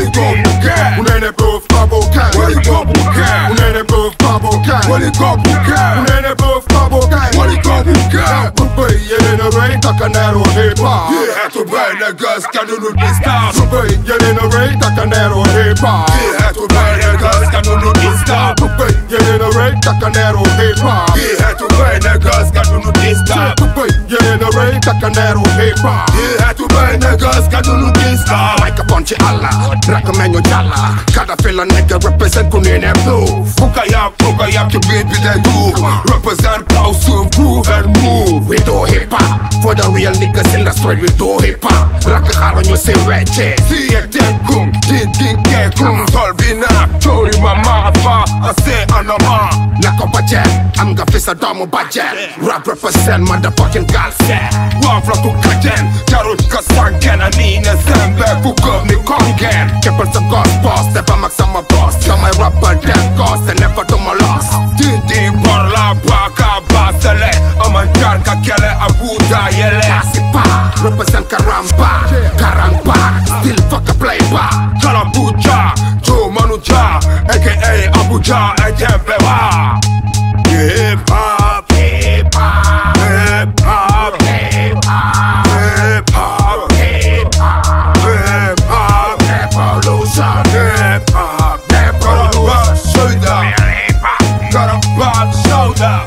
Wally go? Buke Unene bof babo kai Wally go? Buke Unene bof babo kai Wally go? Buke Unene bof babo kai Wally go? Buke Bubai yele na ray takanero hip hop Yeah. To buy niggas kanunu disturb Bubai yele na ray takanero hip hop Yeah. To buy niggas kanunu disturb Bubai yele na ray takanero hip hop Yeah. To buy niggas kanunu disturb Bubai ray takanero hip hop Yeah. To buy niggas kanunu disturb Like a punch Allah, drag a man jalla Kada feel a nigga represent Kuniine Buluf. Fuka yap, fuka yap, your beat be the groove Represent house to groove and move. We do hip hop For the real niggas in the street we do hip hop. Rock a hard on you say red See a dead kum, did get kum Solvina, Tori mama, fa, I say up a jet, I'm gonna face a damo budget. Rap represent motherfucking set One from to kajen, Jarushka sanken Anine zembe, fuka ni kongen. Keppel some ghost boss, never max my boss. You're my rapper, dead ghost, and never do my loss. Dindi parla baka basele. Oh Amanjar ka kele abuda yele. Asipa, represent Karamba, Karamba. Still fuck a play bar Kalabuja, Joe Manuja, aka Abuja, Etembewa. Hip hop, Hip hop, hip hop, hip hop, hip hop, hip hop hip hop, hip hop. revolution. Got a shoulder, got a bad shoulder,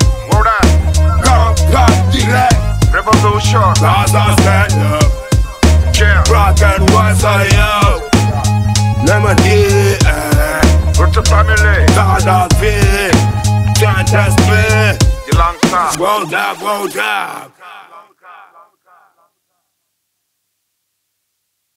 got a bad direct. Revolution, Gaza stand up, yeah. Rock and wise are yo. Never fit, can't test me. You long